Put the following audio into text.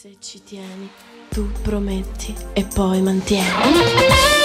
Se ci tieni, tu prometti e poi mantieni.